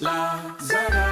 La Zara.